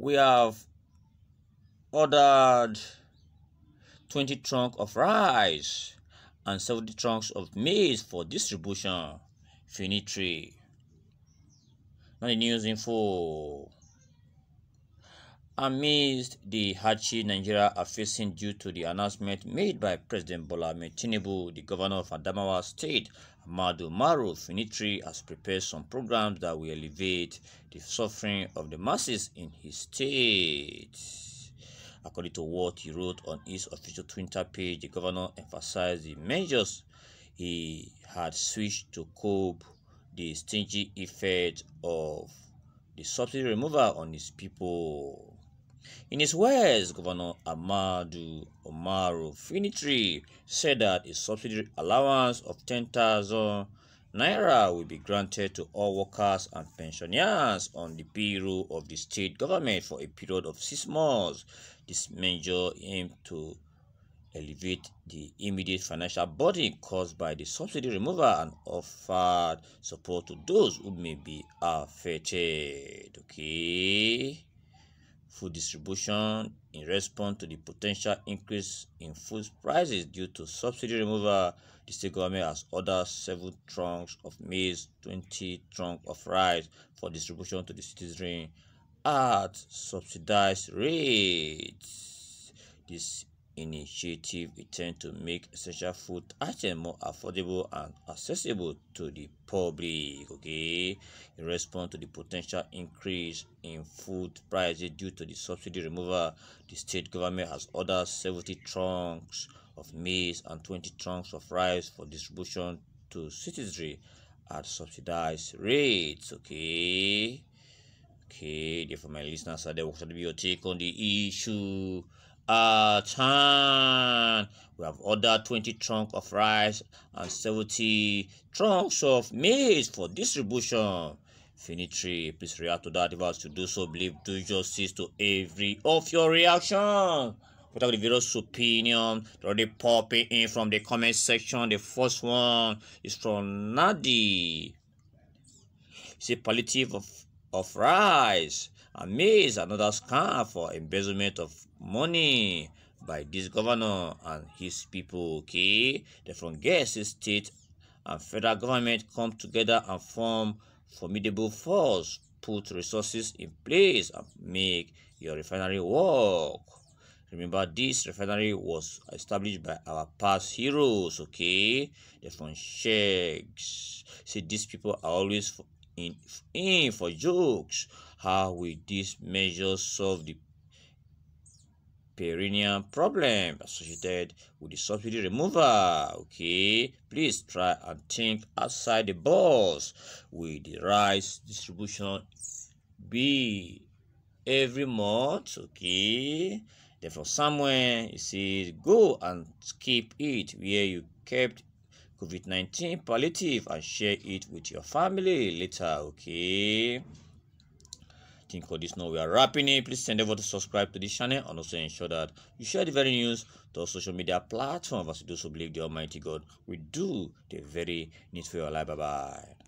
we have ordered 20 trunks of rice and 70 trunks of maize for distribution. Fintiri. Now the news info. Amidst the hardship Nigeria are facing due to the announcement made by President Bola Tinubu, the governor of Adamawa State, Ahmadu Maru Fintiri has prepared some programs that will alleviate the suffering of the masses in his state. According to what he wrote on his official Twitter page, the governor emphasized the measures he had switched to cope the stingy effect of the subsidy removal on his people. In his words, Governor Ahmadu Umaru Fintiri said that a subsidy allowance of 10,000 naira will be granted to all workers and pensioners on the payroll of the state government for a period of six months. This measure aimed to alleviate the immediate financial burden caused by the subsidy removal and offer support to those who may be affected. Okay food distribution in response to the potential increase in food prices due to subsidy removal, the state government has ordered seven trunks of maize, 20 trunks of rice for distribution to the citizenry at subsidized rates. This initiative intend to make essential food items more affordable and accessible to the public okay? In response to the potential increase in food prices due to the subsidy removal the state government has ordered 70 trunks of maize and 20 trunks of rice for distribution to citizenry at subsidized rates okay? Okay therefore my listeners there what be your take on the issue uh, time. We have ordered 20 trunks of rice and 70 trunks of maize for distribution. Fintiri, please react to that. If I was to do so, believe do justice to every of your reaction. Without the video's opinion, already popping in from the comment section. The first one is from Nadi. It's a palliative of, of rice and maize, another scam for embezzlement of money by this governor and his people okay? The from guess state and federal government come together and form formidable force put resources in place and make your refinery work. Remember this refinery was established by our past heroes okay? They're from sheikhs. See these people are always in in for jokes. How will these measures solve the perennial problem associated with the subsidy removal. Okay please try and think outside the box with the rice distribution be every month. Okay therefore somewhere you see go and keep it where you kept covid-19 palliative and share it with your family later. Okay think for this now we are wrapping it. Please send over to subscribe to this channel and also ensure that you share the very news to our social media platform. As you do so believe the almighty god will do the very need for your life. Bye bye